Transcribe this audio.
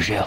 不需要